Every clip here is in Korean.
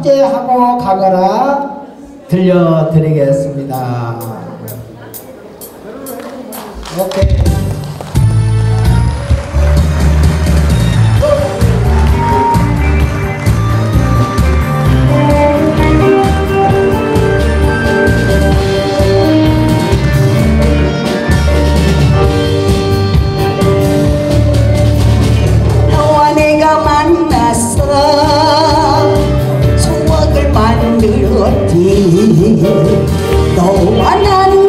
삭제하고 가거라 들려드리겠습니다. 오케이. 너와 나는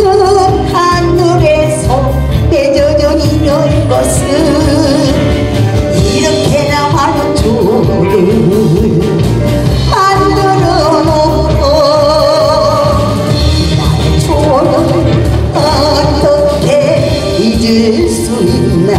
하늘에서 맺어져 있는 것은. 이렇게나 많은 추억을 만들어 놓고 나의 추억을 어떻게 잊을 수 있나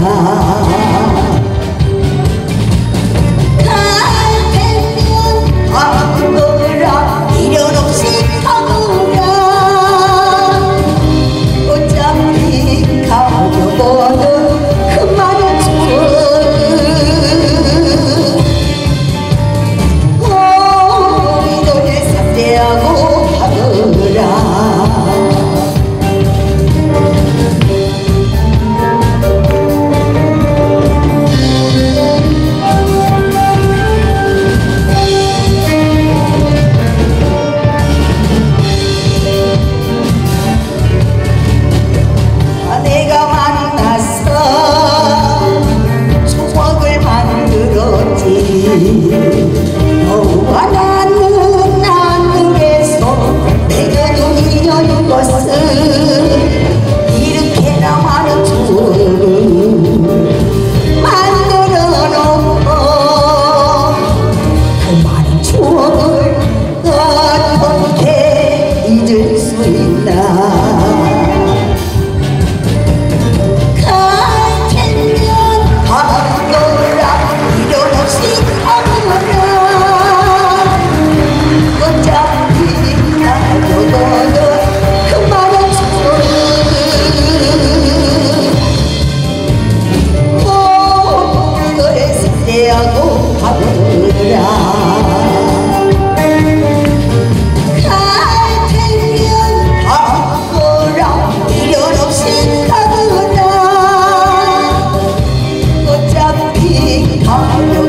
어떻게 잊을 수 있나 같으면 하거라 미련 없이 하거라 어차피 가져가는 그 많은 추억을 너를 삭제하고 가거라 가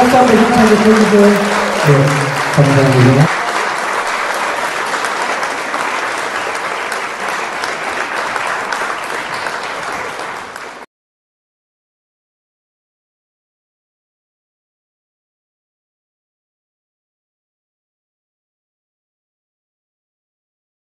박수 한번 힘차게 쳐주세요. 네, 감사합니다.